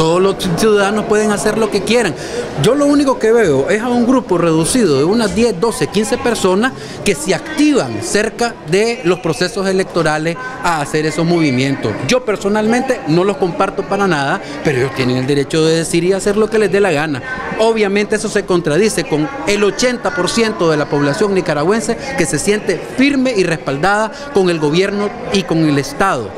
todos los ciudadanos pueden hacer lo que quieran. Yo lo único que veo es a un grupo reducido de unas 10, 12, 15 personas que se activan cerca de los procesos electorales a hacer esos movimientos. Yo personalmente no los comparto para nada, pero ellos tienen el derecho de decir y hacer lo que les dé la gana. Obviamente eso se contradice con el 80% de la población nicaragüense que se siente firme y respaldada con el gobierno y con el Estado.